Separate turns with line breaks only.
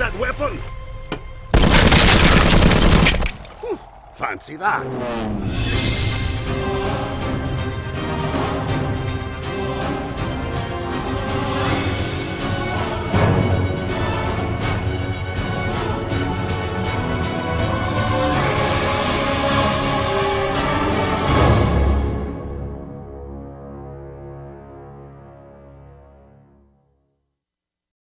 that weapon! Fancy that!